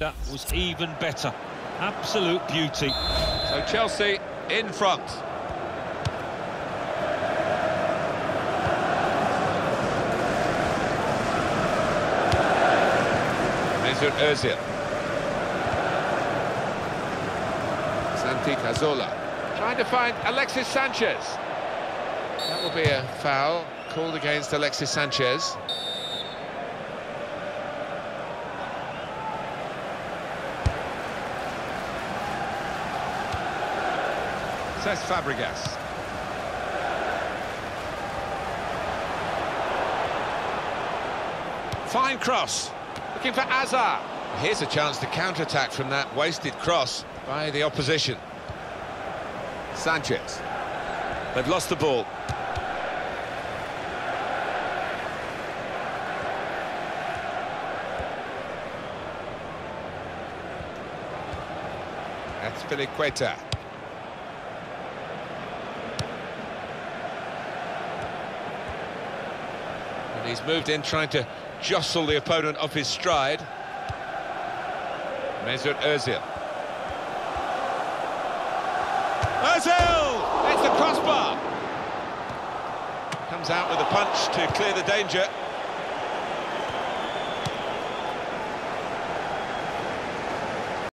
That was even better. Absolute beauty. So Chelsea in front. Mesut Ozil. Santi Cazorla trying to find Alexis Sanchez. That will be a foul called against Alexis Sanchez. Cesc Fabregas. Fine cross. Looking for Hazard. Here's a chance to counter-attack from that wasted cross by the opposition. Sanchez. They've lost the ball. That's Filiqueta. And he's moved in trying to jostle the opponent off his stride. Mesut Ozil. Ozil! It's the crossbar! Comes out with a punch to clear the danger.